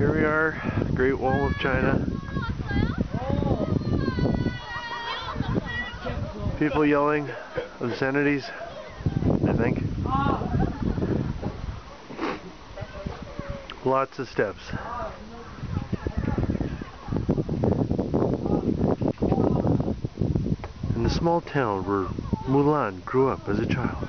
Here we are, Great Wall of China. People yelling obscenities, I think. Lots of steps. In the small town where Mulan grew up as a child.